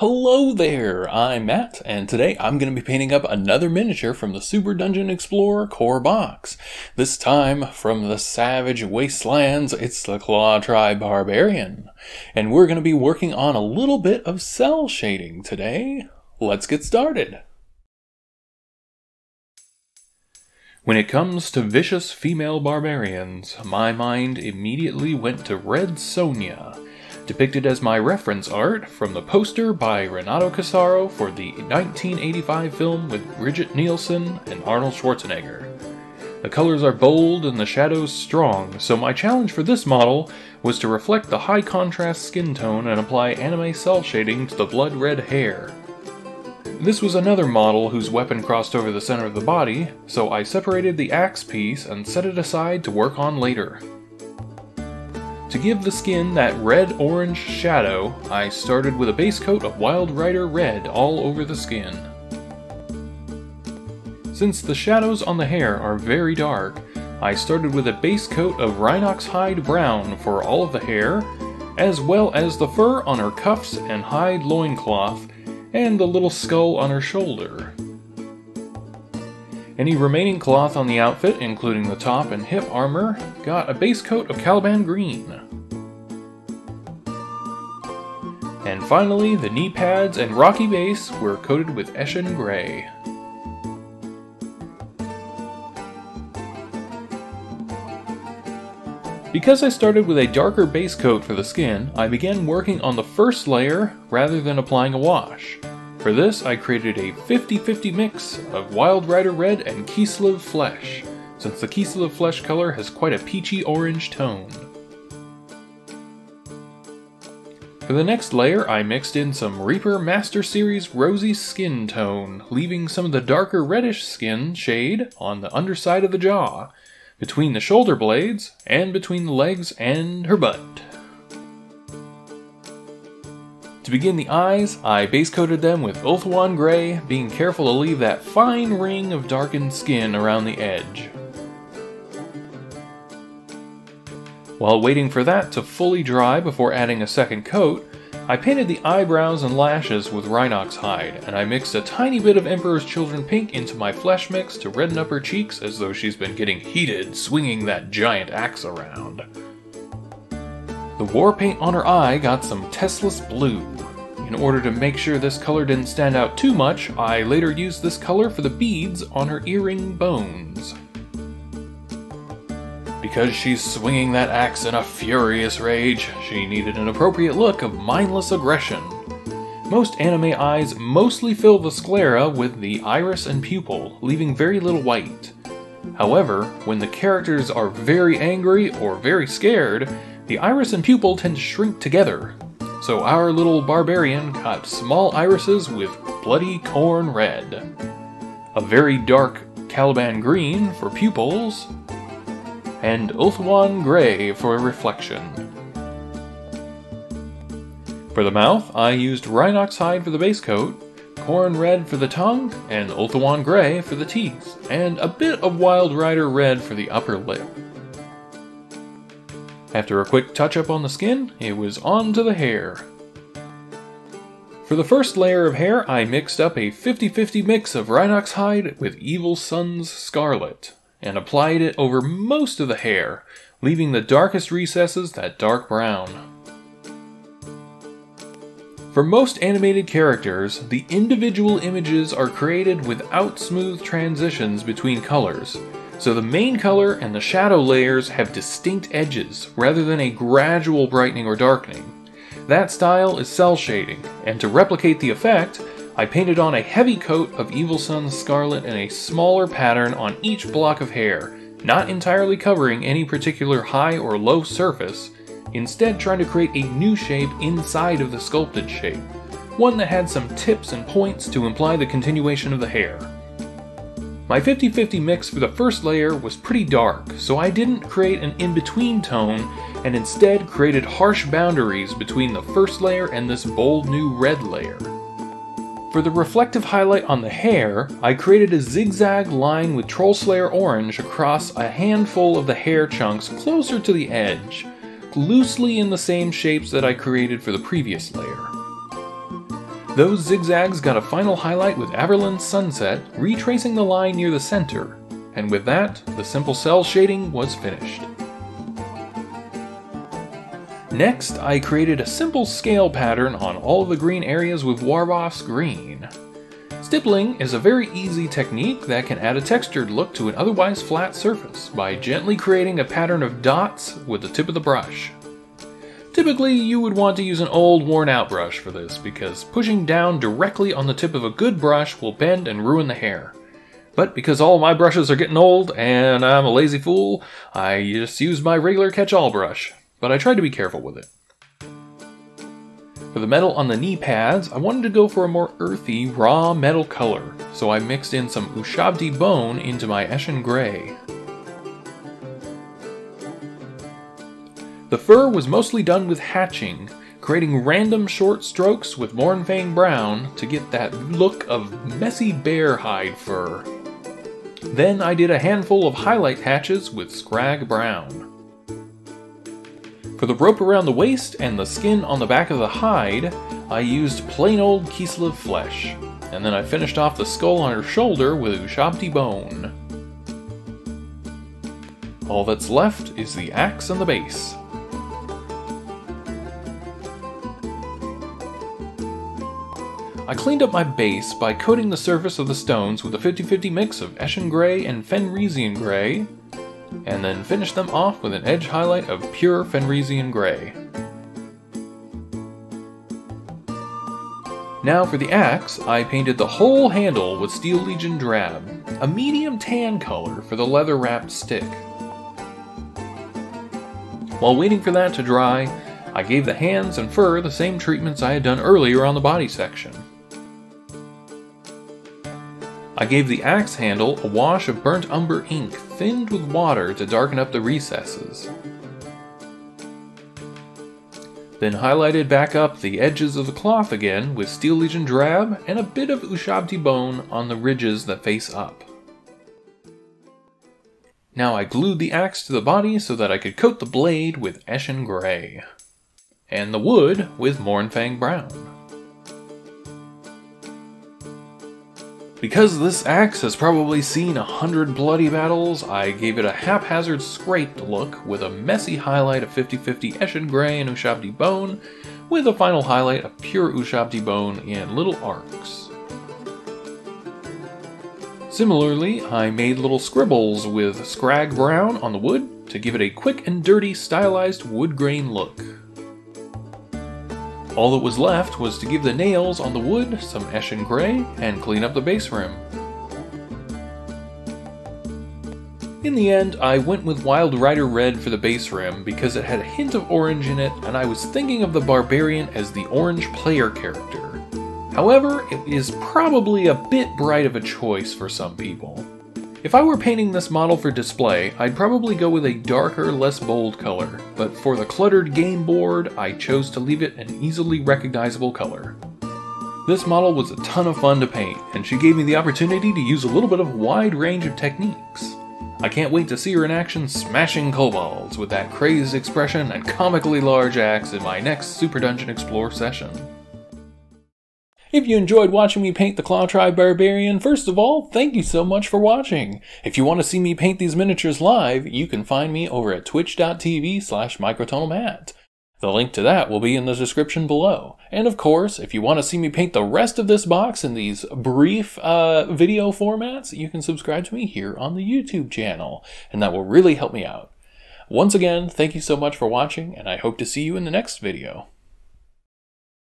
Hello there, I'm Matt, and today I'm going to be painting up another miniature from the Super Dungeon Explorer core box. This time, from the Savage Wastelands, it's the Claw Tribe Barbarian. And we're going to be working on a little bit of cell shading today. Let's get started. When it comes to vicious female barbarians, my mind immediately went to Red Sonja depicted as my reference art from the poster by Renato Casaro for the 1985 film with Brigitte Nielsen and Arnold Schwarzenegger. The colors are bold and the shadows strong, so my challenge for this model was to reflect the high contrast skin tone and apply anime cell shading to the blood red hair. This was another model whose weapon crossed over the center of the body, so I separated the axe piece and set it aside to work on later. To give the skin that red-orange shadow, I started with a base coat of Wild Rider Red all over the skin. Since the shadows on the hair are very dark, I started with a base coat of Rhinox Hide Brown for all of the hair, as well as the fur on her cuffs and hide loincloth, and the little skull on her shoulder. Any remaining cloth on the outfit, including the top and hip armor, got a base coat of Caliban Green. And finally, the knee pads and rocky base were coated with Eshin Gray. Because I started with a darker base coat for the skin, I began working on the first layer rather than applying a wash. For this, I created a 50-50 mix of Wild Rider Red and Kislev Flesh, since the Kislev Flesh color has quite a peachy orange tone. For the next layer, I mixed in some Reaper Master Series Rosy Skin Tone, leaving some of the darker reddish skin shade on the underside of the jaw, between the shoulder blades, and between the legs and her butt. To begin the eyes, I base coated them with Ulthuan Grey, being careful to leave that fine ring of darkened skin around the edge. While waiting for that to fully dry before adding a second coat, I painted the eyebrows and lashes with Rhinox hide, and I mixed a tiny bit of Emperor's Children pink into my flesh mix to redden up her cheeks as though she's been getting heated swinging that giant axe around. The war paint on her eye got some Teclis blue. In order to make sure this color didn't stand out too much, I later used this color for the beads on her earring bones. Because she's swinging that axe in a furious rage, she needed an appropriate look of mindless aggression. Most anime eyes mostly fill the sclera with the iris and pupil, leaving very little white. However, when the characters are very angry or very scared, the iris and pupil tend to shrink together, so our little barbarian got small irises with bloody Khorne red, a very dark Caliban green for pupils, and Ulthuan gray for reflection. For the mouth, I used Rhinox hide for the base coat, Khorne red for the tongue, and Ulthuan gray for the teeth, and a bit of Wild Rider red for the upper lip. After a quick touch up on the skin, it was on to the hair. For the first layer of hair, I mixed up a 50-50 mix of Rhinox hide with Evil Sunz Scarlet, and applied it over most of the hair, leaving the darkest recesses that dark brown. For most animated characters, the individual images are created without smooth transitions between colors, so the main color and the shadow layers have distinct edges, rather than a gradual brightening or darkening. That style is cell shading, and to replicate the effect, I painted on a heavy coat of Evil Sunz Scarlet and a smaller pattern on each block of hair, not entirely covering any particular high or low surface, instead trying to create a new shape inside of the sculpted shape, one that had some tips and points to imply the continuation of the hair. My 50-50 mix for the first layer was pretty dark, so I didn't create an in-between tone, and instead created harsh boundaries between the first layer and this bold new red layer. For the reflective highlight on the hair, I created a zigzag line with Trollslayer orange across a handful of the hair chunks closer to the edge, loosely in the same shapes that I created for the previous layer. Those zigzags got a final highlight with Averland's Sunset, retracing the line near the center, and with that, the simple cell shading was finished. Next, I created a simple scale pattern on all the green areas with Warboss green. Stippling is a very easy technique that can add a textured look to an otherwise flat surface by gently creating a pattern of dots with the tip of the brush. Typically, you would want to use an old worn out brush for this because pushing down directly on the tip of a good brush will bend and ruin the hair. But because all my brushes are getting old and I'm a lazy fool, I just use my regular catch-all brush, but I tried to be careful with it. For the metal on the knee pads, I wanted to go for a more earthy, raw metal color, so I mixed in some Ushabti bone into my Eshin Grey. The fur was mostly done with hatching, creating random short strokes with Mournfang Brown to get that look of messy bear hide fur. Then I did a handful of highlight hatches with Scrag Brown. For the rope around the waist and the skin on the back of the hide, I used plain old Kislev flesh, and then I finished off the skull on her shoulder with Ushabti bone. All that's left is the axe and the base. I cleaned up my base by coating the surface of the stones with a 50-50 mix of Eshin Grey and Fenrisian Grey, and then finished them off with an edge highlight of pure Fenrisian Grey. Now for the axe, I painted the whole handle with Steel Legion Drab, a medium tan color for the leather-wrapped stick. While waiting for that to dry, I gave the hands and fur the same treatments I had done earlier on the body section. I gave the axe handle a wash of burnt umber ink thinned with water to darken up the recesses. Then highlighted back up the edges of the cloth again with Steel Legion Drab and a bit of Ushabti bone on the ridges that face up. Now I glued the axe to the body so that I could coat the blade with Eshin Grey, and the wood with Mournfang Brown. Because this axe has probably seen a hundred bloody battles, I gave it a haphazard scraped look with a messy highlight of 50-50 Eshin Grey and Ushabti Bone, with a final highlight of pure Ushabti Bone in little arcs. Similarly, I made little scribbles with Scrag Brown on the wood to give it a quick and dirty stylized wood grain look. All that was left was to give the nails on the wood some Eshin Grey and clean up the base rim. In the end, I went with Wild Rider Red for the base rim because it had a hint of orange in it and I was thinking of the Barbarian as the orange player character. However, it is probably a bit bright of a choice for some people. If I were painting this model for display, I'd probably go with a darker, less bold color, but for the cluttered game board, I chose to leave it an easily recognizable color. This model was a ton of fun to paint, and she gave me the opportunity to use a little bit of a wide range of techniques. I can't wait to see her in action smashing kobolds with that crazed expression and comically large axe in my next Super Dungeon Explore session. If you enjoyed watching me paint the Claw Tribe Barbarian, first of all, thank you so much for watching. If you want to see me paint these miniatures live, you can find me over at twitch.tv slash microtonalmatt. The link to that will be in the description below. And of course, if you want to see me paint the rest of this box in these brief uh, video formats, you can subscribe to me here on the YouTube channel, and that will really help me out. Once again, thank you so much for watching, and I hope to see you in the next video.